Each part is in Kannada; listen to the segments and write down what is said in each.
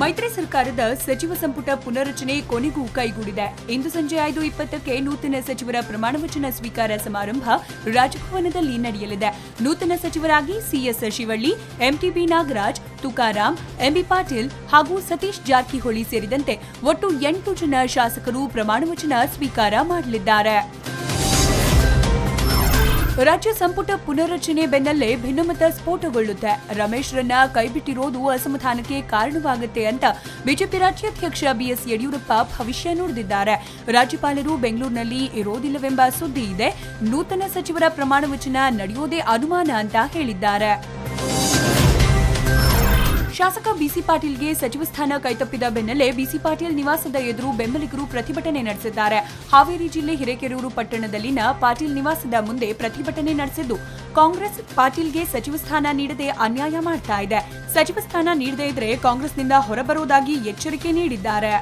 ಮೈತ್ರಿ ಸರ್ಕಾರದ ಸಚಿವ ಸಂಪುಟ ಪುನರಚನೆ ಕೊನೆಗೂ ಕೈಗೂಡಿದೆ. ಇಂದು ಸಂಜೆ ಐದು ಇಪ್ಪತ್ತಕ್ಕೆ ನೂತನ ಸಚಿವರ ಪ್ರಮಾಣವಚನ ಸ್ವೀಕಾರ ಸಮಾರಂಭ ರಾಜಭವನದಲ್ಲಿ ನಡೆಯಲಿದೆ. ನೂತನ ಸಚಿವರಾಗಿ CS Shivalli, MTB Nagaraj, Tukaram, MB Patil ಹಾಗೂ ಸತೀಶ್ ಜಾರಕಿಹೊಳಿ ಸೇರಿದಂತೆ ಒಟ್ಟು ಎಂಟು ಜನ ಶಾಸಕರು ಪ್ರಮಾಣವಚನ ಸ್ವೀಕಾರ ಮಾಡಲಿದ್ದಾರೆ. ರಾಜ್ಯ ಸಂಪುಟ ಪುನರಚನೆ ಬೆನ್ನಲ್ಲೇ ಭಿನ್ನಮತ ಸ್ಫೋಟಗೊಳ್ಳುತ್ತೆ. ರಮೇಶ್ರನ್ನ ಕೈಬಿಟ್ಟಿರೋದು ಅಸಮಾಧಾನಕ್ಕೆ ಕಾರಣವಾಗುತ್ತೆ ಅಂತ ಬಿಜೆಪಿ ರಾಜ್ಯಾಧ್ಯಕ್ಷ ಬಿಎಸ್ ಯಡಿಯೂರಪ್ಪ ಭವಿಷ್ಯ ನುಡಿದಿದ್ದಾರೆ. ರಾಜ್ಯಪಾಲರು ಬೆಂಗಳೂರಿನಲ್ಲಿ ಇರೋದಿಲ್ಲವೆಂಬ ಸುದ್ದಿ ಇದೆ. ನೂತನ ಸಚಿವರ ಪ್ರಮಾಣ ವಚನ ನಡೆಯೋದೇ ಅನುಮಾನ ಅಂತ ಹೇಳಿದ್ದಾರೆ. ಶಾಸಕ ಬಿಸಿ ಪಾಟೀಲ್ಗೆ ಸಚಿವ ಸ್ಥಾನ ಕೈತಪ್ಪಿದ ಬೆನ್ನಲ್ಲೇ ಬಿಸಿ ಪಾಟೀಲ್ ನಿವಾಸದ ಎದುರು ಬೆಂಬಲಿಗರು ಪ್ರತಿಭಟನೆ ನಡೆಸಿದ್ದಾರೆ. ಹಾವೇರಿ ಜಿಲ್ಲೆ ಹಿರೇಕೆರೂರು ಪಟ್ಟಣದಲ್ಲಿನ ಪಾಟೀಲ್ ನಿವಾಸದ ಮುಂದೆ ಪ್ರತಿಭಟನೆ ನಡೆಸಿದ್ದು, ಕಾಂಗ್ರೆಸ್ ಪಾಟೀಲ್ಗೆ ಸಚಿವ ಸ್ಥಾನ ನೀಡದೆ ಅನ್ಯಾಯ ಮಾಡ್ತಾ ಇದೆ. ಸಚಿವ ಸ್ಥಾನ ನೀಡದೇ ಇದ್ರೆ ಕಾಂಗ್ರೆಸ್ನಿಂದ ಹೊರಬರುವುದಾಗಿ ಎಚ್ಚರಿಕೆ ನೀಡಿದ್ದಾರೆ.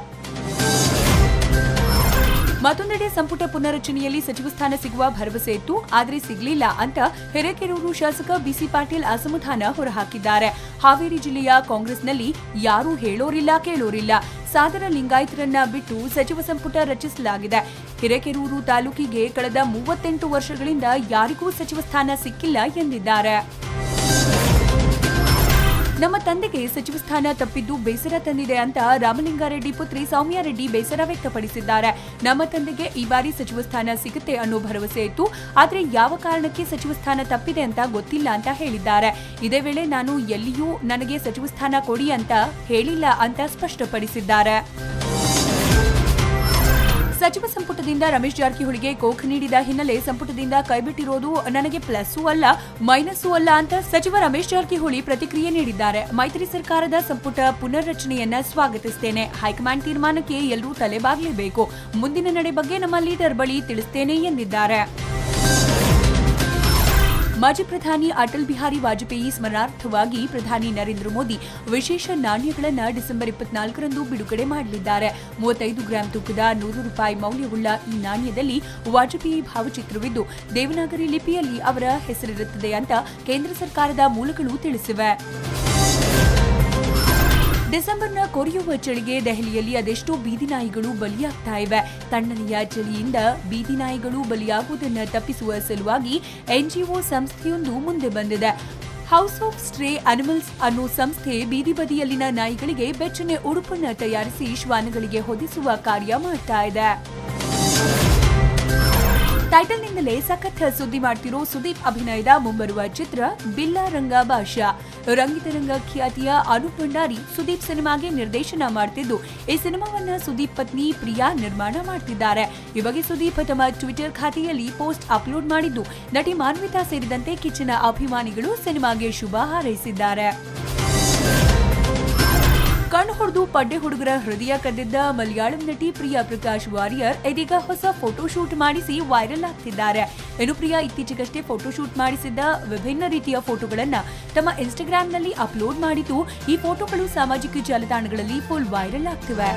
ಮತ್ತೊಂದೆಡೆ ಸಂಪುಟ ಪುನರಚನೆಯಲ್ಲಿ ಸಚಿವ ಸ್ಥಾನ ಸಿಗುವ ಭರವಸೆ ಇತ್ತು, ಆದರೆ ಸಿಗಲಿಲ್ಲ ಅಂತ ಹಿರೇಕೆರೂರು ಶಾಸಕ ಬಿಸಿ ಪಾಟೀಲ್ ಅಸಮಾಧಾನ ಹೊರಹಾಕಿದ್ದಾರೆ. ಹಾವೇರಿ ಜಿಲ್ಲೆಯ ಕಾಂಗ್ರೆಸ್ನಲ್ಲಿ ಯಾರೂ ಹೇಳೋರಿಲ್ಲ, ಕೇಳೋರಿಲ್ಲ. ಸಾದರ ಲಿಂಗಾಯತರನ್ನ ಬಿಟ್ಟು ಸಚಿವ ಸಂಪುಟ ರಚಿಸಲಾಗಿದೆ. ಹಿರೇಕೆರೂರು ತಾಲೂಕಿಗೆ ಕಳೆದ ಮೂವತ್ತೆಂಟು ವರ್ಷಗಳಿಂದ ಯಾರಿಗೂ ಸಚಿವ ಸ್ಥಾನ ಸಿಕ್ಕಿಲ್ಲ ಎಂದಿದ್ದಾರೆ. ನಮ್ಮ ತಂದೆಗೆ ಸಚಿವ ಸ್ಥಾನ ತಪ್ಪಿದ್ದು ಬೇಸರ ತಂದಿದೆ ಅಂತ ರಾಮಲಿಂಗಾರೆಡ್ಡಿ ಪುತ್ರಿ ಸೌಮ್ಯಾರೆಡ್ಡಿ ಬೇಸರ ವ್ಯಕ್ತಪಡಿಸಿದ್ದಾರೆ. ನಮ್ಮ ತಂದೆಗೆ ಈ ಬಾರಿ ಸಚಿವ ಸ್ಥಾನ ಸಿಗುತ್ತೆ ಅನ್ನೋ ಭರವಸೆ ಇತ್ತು. ಆದರೆ ಯಾವ ಕಾರಣಕ್ಕೆ ಸಚಿವ ಸ್ಥಾನ ತಪ್ಪಿದೆ ಅಂತ ಗೊತ್ತಿಲ್ಲ ಅಂತ ಹೇಳಿದ್ದಾರೆ. ಇದೇ ವೇಳೆ ನಾನು ಎಲ್ಲಿಯೂ ನನಗೆ ಸಚಿವ ಸ್ಥಾನ ಕೊಡಿ ಅಂತ ಹೇಳಿಲ್ಲ ಅಂತ ಸ್ಪಷ್ಟಪಡಿಸಿದ್ದಾರೆ. ಸಚಿವ ಸಂಪುಟದಿಂದ ರಮೇಶ್ ಜಾರಕಿಹೊಳಿಗೆ ಕೋಕ್ ನೀಡಿದ ಹಿನ್ನೆಲೆ ಸಂಪುಟದಿಂದ ಕೈಬಿಟ್ಟಿರೋದು ನನಗೆ ಪ್ಲಸ್ಸೂ ಅಲ್ಲ, ಮೈನಸ್ಸೂ ಅಲ್ಲ ಅಂತ ಸಚಿವ ರಮೇಶ್ ಜಾರಕಿಹೊಳಿ ಪ್ರತಿಕ್ರಿಯೆ ನೀಡಿದ್ದಾರೆ. ಮೈತ್ರಿ ಸರ್ಕಾರದ ಸಂಪುಟ ಪುನರ್ರಚನೆಯನ್ನ ಸ್ವಾಗತಿಸುತ್ತೇನೆ ಹೈಕಮಾಂಡ್ ತೀರ್ಮಾನಕ್ಕೆ ಎಲ್ಲರೂ ತಲೆಬಾಗಲೇಬೇಕು. ಮುಂದಿನ ನಡೆ ಬಗ್ಗೆ ನಮ್ಮ ಲೀಡರ್ ಬಳಿ ತಿಳಿಸ್ತೇನೆ ಎಂದಿದ್ದಾರೆ. ಮಾಜಿ ಪ್ರಧಾನಿ ಅಟಲ್ ಬಿಹಾರಿ ವಾಜಪೇಯಿ ಸ್ಮರಣಾರ್ಥವಾಗಿ ಪ್ರಧಾನಿ ನರೇಂದ್ರ ಮೋದಿ ವಿಶೇಷ ನಾಣ್ಯಗಳನ್ನು ಡಿಸೆಂಬರ್ ಇಪ್ಪತ್ನಾಲ್ಕರಂದು ಬಿಡುಗಡೆ ಮಾಡಲಿದ್ದಾರೆ. ಮೂವತ್ತೈದು ಗ್ರಾಂ ತೂಕದ ನೂರು ರೂಪಾಯಿ ಮೌಲ್ಯವುಳ್ಳ ಈ ನಾಣ್ಯದಲ್ಲಿ ವಾಜಪೇಯಿ ಭಾವಚಿತ್ರವಿದ್ದು, ದೇವನಾಗರಿ ಲಿಪಿಯಲ್ಲಿ ಅವರ ಹೆಸರಿರುತ್ತದೆ ಅಂತ ಕೇಂದ್ರ ಸರ್ಕಾರದ ಮೂಲಗಳು ತಿಳಿಸಿವೆ. ಡಿಸೆಂಬರ್ನ ಕೊರೆಯುವ ಚಳಿಗೆ ದೆಹಲಿಯಲ್ಲಿ ಅದೆಷ್ಟೋ ಬೀದಿನಾಯಿಗಳು ಬಲಿಯಾಗ್ತಾ ಇವೆ. ತಣ್ಣನೆಯ ಚಳಿಯಿಂದ ಬೀದಿನಾಯಿಗಳು ಬಲಿಯಾಗುವುದನ್ನು ತಪ್ಪಿಸುವ ಸಲುವಾಗಿ ಎನ್ಜಿಒ ಸಂಸ್ಥೆಯೊಂದು ಮುಂದೆ ಬಂದಿದೆ. ಹೌಸ್ ಆಫ್ ಸ್ಟ್ರೇ ಅನಿಮಲ್ಸ್ ಅನ್ನೋ ಸಂಸ್ಥೆ ಬೀದಿ ಬದಿಯಲ್ಲಿನ ನಾಯಿಗಳಿಗೆ ಬೆಚ್ಚನೆ ಉಡುಪನ್ನು ತಯಾರಿಸಿ ಶ್ವಾನಗಳಿಗೆ ಹೊದಿಸುವ ಕಾರ್ಯ ಮಾಡ್ತಾ ಇದೆ. ಟೈಟಲ್ನಿಂದಲೇ ಸಖತ್ ಸುದ್ದಿ ಮಾಡ್ತಿರೋ ಸುದೀಪ್ ಅಭಿನಯದ ಮುಂಬರುವ ಚಿತ್ರ ಬಿಲ್ಲಾ ರಂಗ ಭಾಷಾ ರಂಗಿತರಂಗ ಖ್ಯಾತಿಯ ಅನೂಪ್ ಭಂಡಾರಿ ಸುದೀಪ್ ಸಿನಿಮಾಗೆ ನಿರ್ದೇಶನ ಮಾಡ್ತಿದ್ದು. ಈ ಸಿನಿಮಾವನ್ನ ಸುದೀಪ್ ಪತ್ನಿ ಪ್ರಿಯಾ ನಿರ್ಮಾಣ ಮಾಡ್ತಿದ್ದಾರೆ. ಈ ಬಗ್ಗೆ ಸುದೀಪ್ ತಮ್ಮ ಟ್ವಿಟರ್ ಖಾತೆಯಲ್ಲಿ ಪೋಸ್ಟ್ ಅಪ್ಲೋಡ್ ಮಾಡಿದ್ದು. ನಟಿ ಮಾನ್ವಿತಾ ಸೇರಿದಂತೆ ಕಿಚ್ಚನ ಅಭಿಮಾನಿಗಳು ಸಿನಿಮಾಗೆ ಶುಭ ಹಾರೈಸಿದ್ದಾರೆ. ಕಣ್ಣು ಹೊಡೆದು ಪಡ್ಡೆ ಹುಡುಗರ ಹೃದಯ ಕದ್ದಿದ್ದ ಮಲಯಾಳಂ ನಟಿ ಪ್ರಿಯಾ ಪ್ರಕಾಶ್ ವಾರಿಯರ್ ಇದೀಗ ಹೊಸ ಫೋಟೋಶೂಟ್ ಮಾಡಿಸಿ ವೈರಲ್ ಆಗ್ತಿದ್ದಾರೆ. ಇನ್ನು ಪ್ರಿಯಾ ಇತ್ತೀಚೆಗಷ್ಟೇ ಫೋಟೋಶೂಟ್ ಮಾಡಿಸಿದ್ದ ವಿಭಿನ್ನ ರೀತಿಯ ಫೋಟೋಗಳನ್ನು ತಮ್ಮ ಇನ್ಸ್ಟಾಗ್ರಾಂನಲ್ಲಿ ಅಪ್ಲೋಡ್ ಮಾಡಿದ್ದು ಈ ಫೋಟೋಗಳು ಸಾಮಾಜಿಕ ಜಾಲತಾಣಗಳಲ್ಲಿ ಫುಲ್ ವೈರಲ್ ಆಗ್ತಿವೆ.